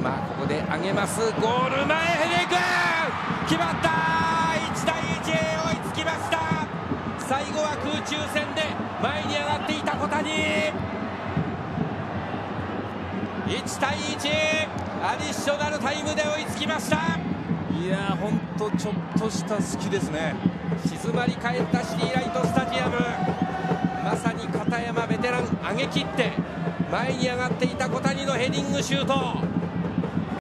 ここで上げます。ゴール前ヘディング決まった。1対1へ追いつきました。最後は空中戦で前に上がっていた小谷。1対1アディショナルタイムで追いつきました。いや本当ちょっとした隙ですね。静まり返ったシリィライトスタジアム。まさに片山ベテラン上げ切って前に上がっていた小谷のヘディングシュート。